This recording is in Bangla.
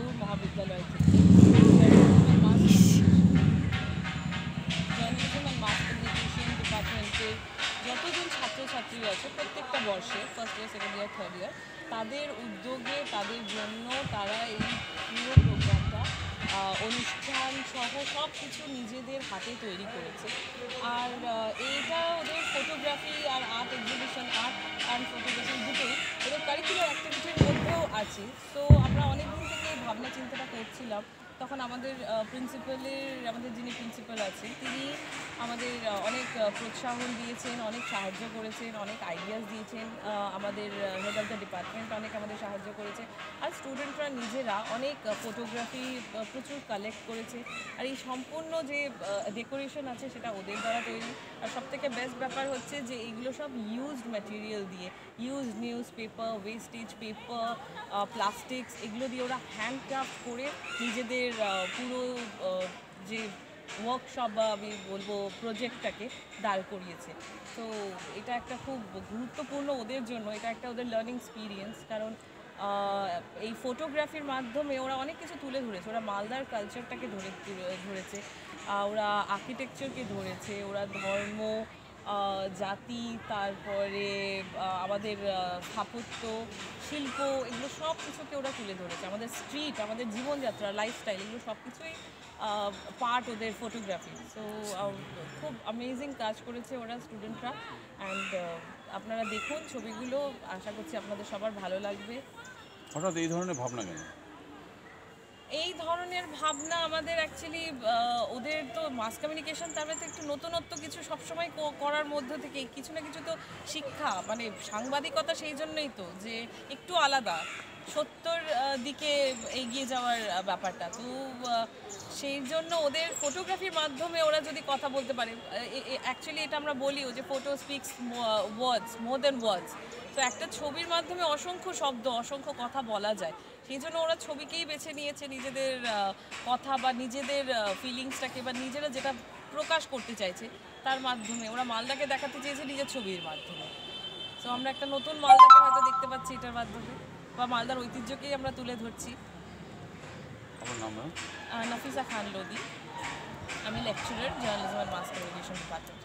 আদুর মহাবিদ্যালয় জার্নালিজম যতজন আছে প্রত্যেকটা বর্ষে first year second year third year তাদের উদ্যোগে, তাদের জন্য তারা এই অনুষ্ঠান সহ সব কিছু নিজেদের হাতে তৈরি করেছে। আর এইটা ওদের photography R art exhibition art and photography দুটোই ওদের কারিকুলার অ্যাক্টিভিটির মধ্যেও আছে। তো আমরা অনেক দিন থেকে ভাবনা চিন্তাটা করছিলাম। তখন আমাদের প্রিন্সিপালের আমাদের যিনি প্রিন্সিপাল আছেন, তিনি আমাদের অনেক প্রোৎসাহন দিয়েছেন, অনেক সাহায্য করেছেন, অনেক আইডিয়াস দিয়েছেন। আমাদের হেড অফ দ্য ডিপার্টমেন্ট অনেক আমাদের সাহায্য করেছে। স্টুডেন্টরা নিজেরা অনেক ফটোগ্রাফি প্রচুর কালেক্ট করেছে। আর এই সম্পূর্ণ যে ডেকোরেশন আছে সেটা ওদের দ্বারা তৈরি। আর সবথেকে বেস্ট ব্যাপার হচ্ছে যে, এইগুলো সব ইউজড ম্যাটেরিয়াল দিয়ে used newspaper wastage paper plastics এগুলো দিয়ে ওরা হ্যান্ডক্রাফট করে নিজেদের পুরো যে ওয়ার্কশপ বা আমি বলব প্রজেক্টটাকে দাঁড় করিয়েছে। তো এটা একটা খুব গুরুত্বপূর্ণ ওদের জন্য, এটা একটা ওদের লার্নিং এক্সপিরিয়েন্স কারণ এই ফটোগ্রাফির মাধ্যমে ওরা অনেক কিছু তুলে ধরেছে। ওরা মালদার কালচারটাকে ধরে ধরেছে ওরা আর্কিটেকচারকে ধরেছে, ওরা ধর্ম জাতি, তারপরে আমাদের স্থাপত্য, শিল্প, এগুলো সব কিছুকে ওরা তুলে ধরেছে। আমাদের স্ট্রিট আমাদের জীবনযাত্রা লাইফস্টাইল এগুলো সব কিছুই পার্ট ওদের ফটোগ্রাফি সো খুব অ্যামেজিং কাজ করেছে ওরা স্টুডেন্টরা অ্যান্ড আপনারা দেখুন ছবিগুলো। আশা করছি আপনাদের সবার ভালো লাগবে। হঠাৎ এই ধরনের ভাবনা কেন? এই ধরনের ভাবনা আমাদের অ্যাকচুয়ালি ওদের তো মাস কমিউনিকেশন তার মধ্যে একটু নতুনত্ব কিছু সবসময় করার মধ্য থেকে কিছু না কিছু তো শিক্ষা মানে সাংবাদিকতা সেই জন্যই তো, যে একটু আলাদা। সত্যর আহ, দিকে এগিয়ে যাওয়ার ব্যাপারটা। তো সেই জন্য ওদের ফটোগ্রাফির মাধ্যমে ওরা যদি কথা বলতে পারে অ্যাকচুয়ালি এটা আমরা বলিও যে photo speaks words more than words তো একটা ছবির মাধ্যমে অসংখ্য শব্দ অসংখ্য কথা বলা যায়। সেই জন্য ওরা ছবিকেই বেছে নিয়েছে নিজেদের কথা বা নিজেদের ফিলিংসটাকে বা নিজেরা যেটা প্রকাশ করতে চাইছে তার মাধ্যমে। ওরা মালদাকে দেখাতে চেয়েছে নিজের ছবির মাধ্যমে। তো আমরা একটা নতুন মালদাকে হয়তো দেখতে পাচ্ছি এটার মাধ্যমে। বা মালদার ঐতিহ্যকেই আমরা তুলে ধরছি। আমার নাম নাফিসা খান লোদি। আমি lecturer journalism and master education department